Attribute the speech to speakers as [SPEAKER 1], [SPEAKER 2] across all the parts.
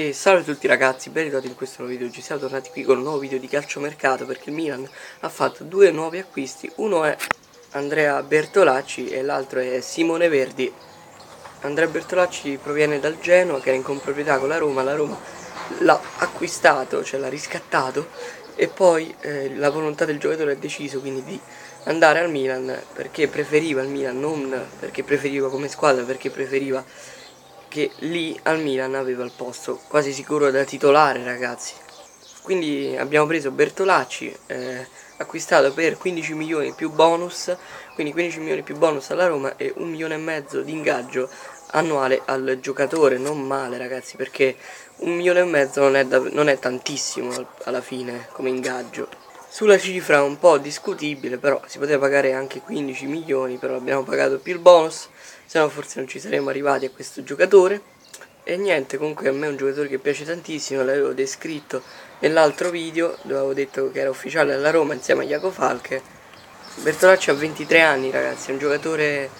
[SPEAKER 1] E salve a tutti ragazzi, ben ritrovati in questo nuovo video, ci siamo tornati qui con un nuovo video di calciomercato perché il Milan ha fatto due nuovi acquisti, uno è Andrea Bertolacci e l'altro è Simone Verdi. Andrea Bertolacci proviene dal Genoa che era in comproprietà con la Roma, la Roma l'ha acquistato, cioè l'ha riscattato e poi eh, la volontà del giocatore ha deciso quindi di andare al Milan perché preferiva il Milan, non perché preferiva come squadra, perché preferiva che lì al Milan aveva il posto quasi sicuro da titolare ragazzi. Quindi abbiamo preso Bertolacci eh, acquistato per 15 milioni più bonus quindi 15 milioni più bonus alla Roma e un milione e mezzo di ingaggio annuale al giocatore. Non male ragazzi perché un milione e mezzo non è, da, non è tantissimo alla fine come ingaggio sulla cifra un po' discutibile però si poteva pagare anche 15 milioni però abbiamo pagato più il bonus se no forse non ci saremmo arrivati a questo giocatore. E niente comunque a me è un giocatore che piace tantissimo l'avevo descritto nell'altro video dove avevo detto che era ufficiale alla Roma insieme a Jaco Falche. Bertolacci ha 23 anni ragazzi è un giocatore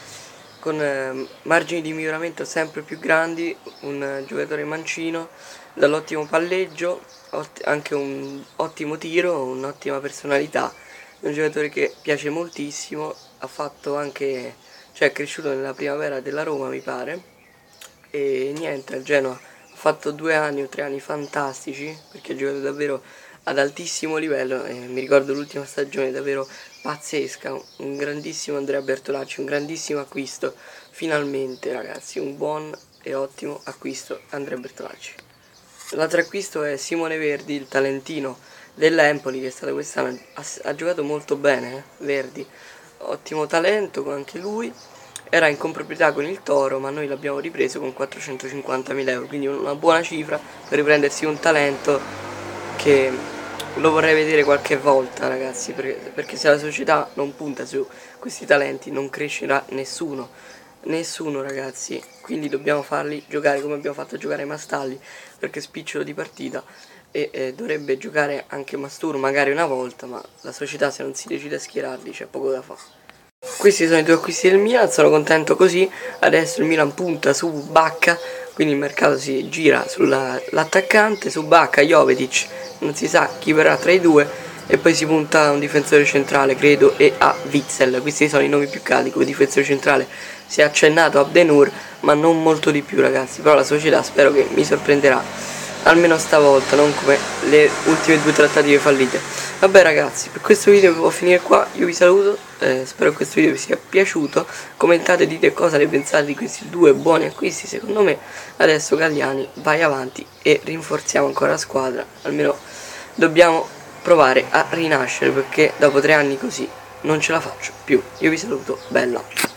[SPEAKER 1] con eh, margini di miglioramento sempre più grandi un giocatore mancino dall'ottimo palleggio anche un ottimo tiro un'ottima personalità. Un giocatore che piace moltissimo ha fatto anche cioè è cresciuto nella primavera della Roma mi pare. E niente al Genoa ha fatto due anni o tre anni fantastici perché ha giocato davvero ad altissimo livello e mi ricordo l'ultima stagione davvero pazzesca un grandissimo Andrea Bertolacci un grandissimo acquisto finalmente ragazzi un buon e ottimo acquisto Andrea Bertolacci l'altro acquisto è Simone Verdi il talentino dell'Empoli che è stato quest'anno ha, ha, giocato molto bene eh? Verdi ottimo talento anche lui era in comproprietà con il Toro ma noi l'abbiamo ripreso con 450.000 euro quindi una buona cifra per riprendersi un talento che lo vorrei vedere qualche volta ragazzi perché, perché se la società non punta su questi talenti non crescerà nessuno. Nessuno ragazzi. Quindi dobbiamo farli giocare come abbiamo fatto giocare Mastalli perché spicciolo di partita e eh, dovrebbe giocare anche Masturo magari una volta ma la società se non si decide a schierarli c'è poco da fare. Questi sono i due acquisti del Milan sono contento così. Adesso il Milan punta su Bacca quindi il mercato si gira sull'attaccante su Bacca, Jovetic non si sa chi verrà tra i due e poi si punta a un difensore centrale credo e a Witzel questi sono i nomi più caldi come difensore centrale si è accennato a Abdenur ma non molto di più ragazzi però la società spero che mi sorprenderà almeno stavolta, non come le ultime due trattative fallite. Vabbè ragazzi, per questo video devo finire qua, io vi saluto, eh, spero che questo video vi sia piaciuto, commentate dite cosa ne pensate di questi due buoni acquisti, secondo me adesso Galliani vai avanti e rinforziamo ancora la squadra, almeno dobbiamo provare a rinascere perché dopo tre anni così non ce la faccio più. Io vi saluto, bella.